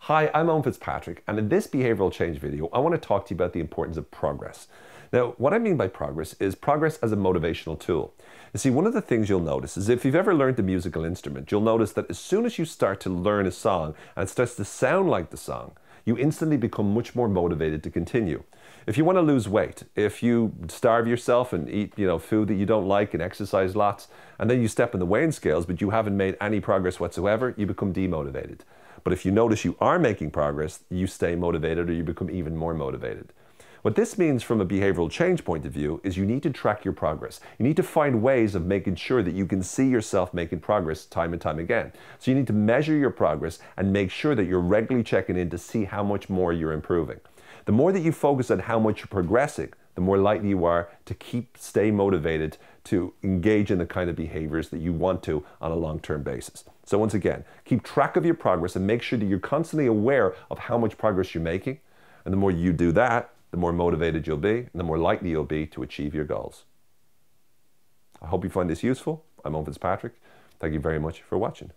Hi, I'm Owen Fitzpatrick, and in this behavioral change video, I want to talk to you about the importance of progress. Now, what I mean by progress is progress as a motivational tool. You see, one of the things you'll notice is if you've ever learned a musical instrument, you'll notice that as soon as you start to learn a song and it starts to sound like the song, you instantly become much more motivated to continue. If you want to lose weight, if you starve yourself and eat, you know, food that you don't like and exercise lots, and then you step in the weighing scales, but you haven't made any progress whatsoever, you become demotivated. But if you notice you are making progress, you stay motivated or you become even more motivated. What this means from a behavioral change point of view is you need to track your progress. You need to find ways of making sure that you can see yourself making progress time and time again. So you need to measure your progress and make sure that you're regularly checking in to see how much more you're improving. The more that you focus on how much you're progressing, the more likely you are to keep stay motivated to engage in the kind of behaviors that you want to on a long-term basis. So once again, keep track of your progress and make sure that you're constantly aware of how much progress you're making. And the more you do that, the more motivated you'll be and the more likely you'll be to achieve your goals. I hope you find this useful. I'm Owen Fitzpatrick. Thank you very much for watching.